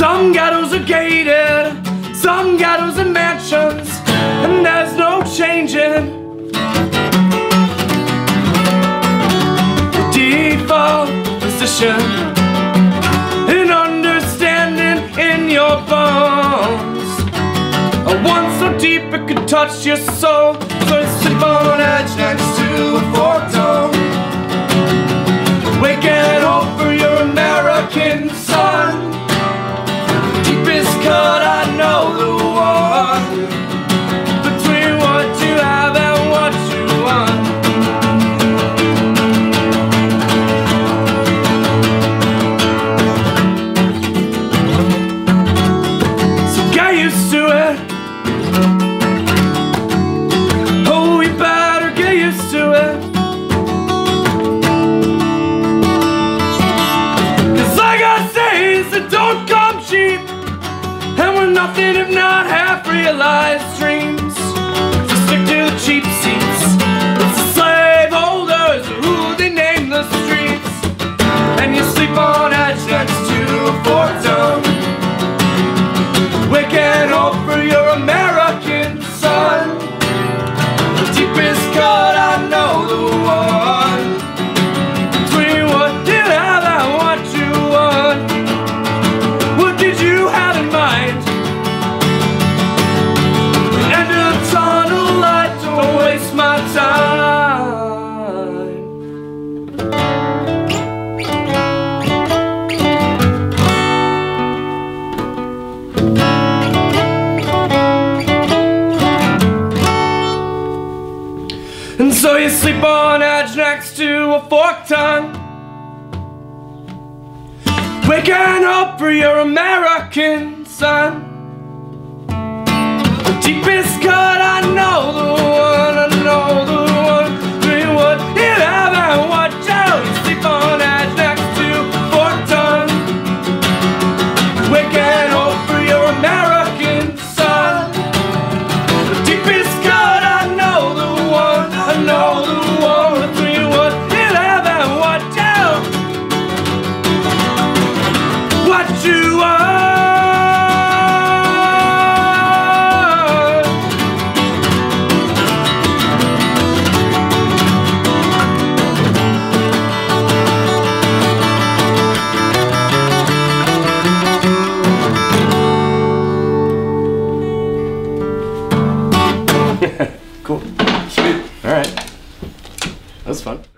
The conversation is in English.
Some ghettos are gated, some ghettos are mansions, and there's no changing. The default position An understanding in your bones. A one so deep it could touch your soul, first born edge next to a nothing if not half realized dreams. So you sleep on edge next to a forked tongue. Waking up for your American sun. Deep Cool. Sweet. All right. That was fun.